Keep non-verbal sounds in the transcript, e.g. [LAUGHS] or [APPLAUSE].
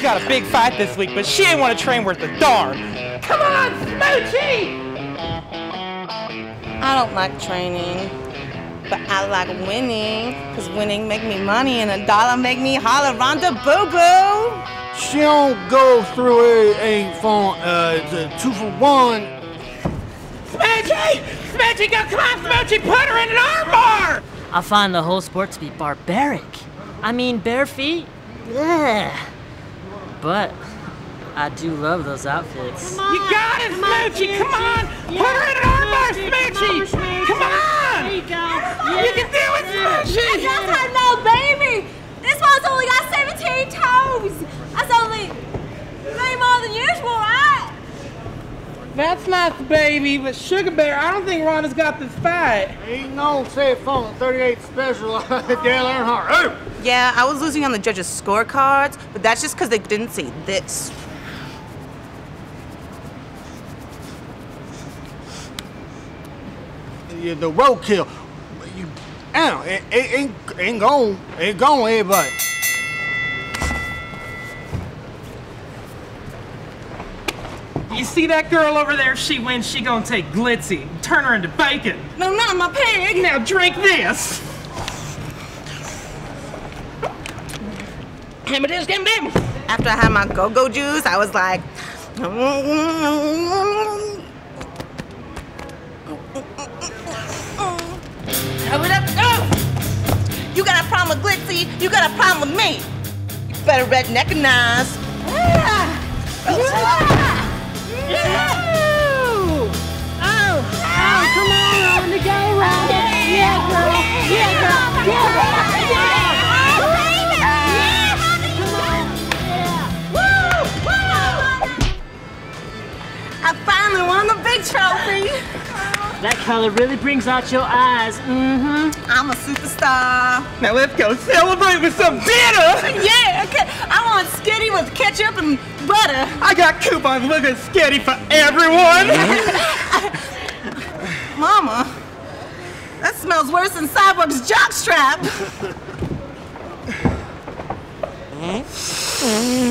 got a big fight this week, but she ain't want to train worth a darn. Come on, Smoochie! I don't like training, but I like winning, because winning make me money and a dollar make me holler Ronda Boo Boo. She don't go through a, a phone, uh, two for one. Smoochie! Smoochie, go, come on, Smoochie, put her in an armbar! I find the whole sport to be barbaric. I mean, bare feet? Ugh. But I do love those outfits. You got it, Smoochie, come on! Put her in an armbar, Smoochie! Come on! There you go. You can do it, Smoochie! just had no baby. This one's only got 17 toes. That's only three more than usual, right? That's not the baby, but Sugar Bear, I don't think Ronda's got this fight. Ain't no safe phone, 38 special, [LAUGHS] Dale Earnhardt. Hey! Yeah, I was losing on the judges' scorecards, but that's just because they didn't see this. Yeah, the roadkill. You, Ow, it, it ain't, ain't gone, ain't gone, everybody. You see that girl over there? She wins, she gonna take Glitzy, turn her into bacon. No, not my pig. Now drink this! After I had my go-go juice, I was like! You got a problem with Glitzy, you got a problem with me. You better recognize. I finally won the big trophy. That color really brings out your eyes. Mm-hmm. I'm a superstar. Now let's go celebrate with some dinner! Yeah, okay. I want skitty with ketchup and butter. I got coupons looking sketty for everyone! [LAUGHS] Mama, that smells worse than Cyborg's jockstrap. [LAUGHS] Hmm? Hmm?